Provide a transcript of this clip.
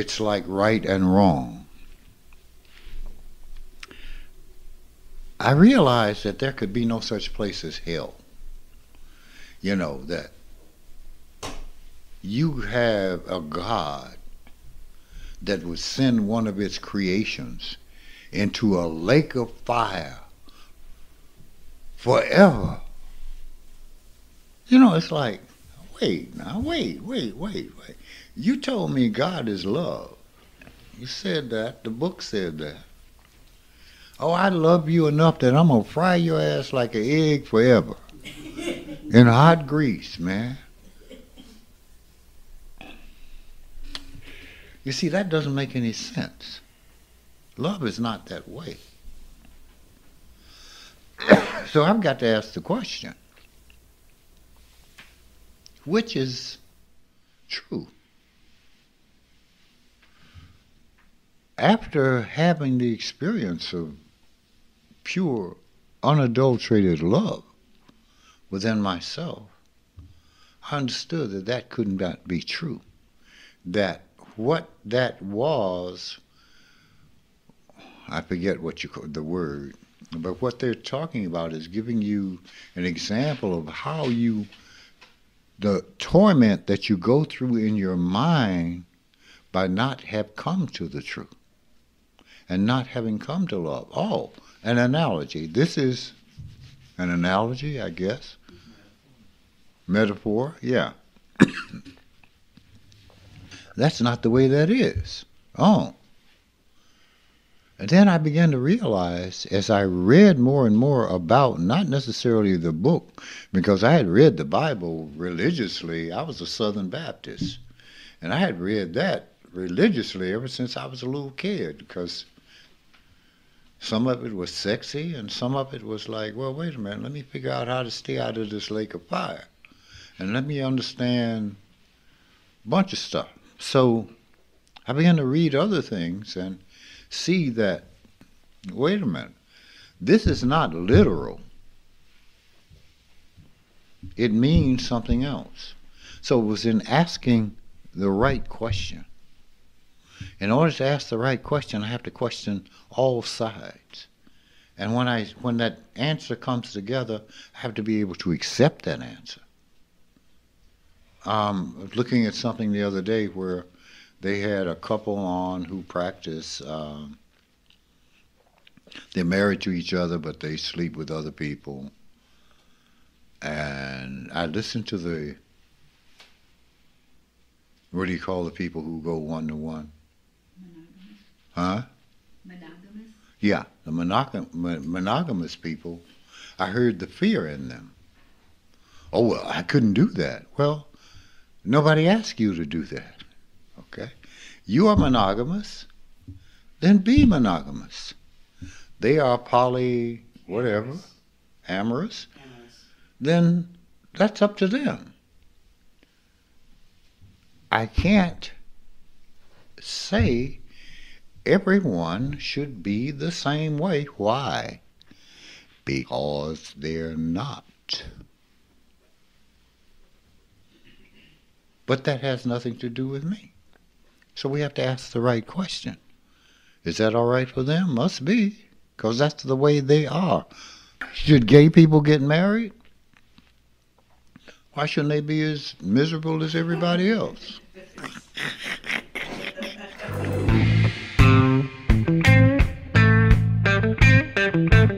it's like right and wrong. I realized that there could be no such place as hell. You know, that you have a God that would send one of its creations into a lake of fire forever. You know, it's like, wait, now, wait, wait, wait, wait. You told me God is love. You said that. The book said that. Oh, I love you enough that I'm going to fry your ass like an egg forever in hot grease, man. You see, that doesn't make any sense. Love is not that way. so I've got to ask the question which is true? After having the experience of pure, unadulterated love within myself, I understood that that could not be true. That what that was, I forget what you call the word, but what they're talking about is giving you an example of how you, the torment that you go through in your mind by not have come to the truth and not having come to love. Oh, an analogy. This is an analogy, I guess. Metaphor, yeah. That's not the way that is. Oh. And then I began to realize as I read more and more about not necessarily the book, because I had read the Bible religiously. I was a Southern Baptist. And I had read that religiously ever since I was a little kid, because some of it was sexy and some of it was like, well, wait a minute, let me figure out how to stay out of this lake of fire. And let me understand a bunch of stuff. So I began to read other things and see that, wait a minute, this is not literal. It means something else. So it was in asking the right question. In order to ask the right question, I have to question all sides. And when I when that answer comes together, I have to be able to accept that answer um, looking at something the other day where they had a couple on who practice. Um, they're married to each other, but they sleep with other people. And I listened to the. What do you call the people who go one to one? Huh? Monogamous? Yeah, the monogam- monogamous people. I heard the fear in them. Oh, well, I couldn't do that. Well, Nobody asked you to do that. Okay? You are monogamous, then be monogamous. They are poly, whatever, amorous, then that's up to them. I can't say everyone should be the same way. Why? Because they're not. But that has nothing to do with me. So we have to ask the right question. Is that all right for them? Must be, because that's the way they are. Should gay people get married? Why shouldn't they be as miserable as everybody else?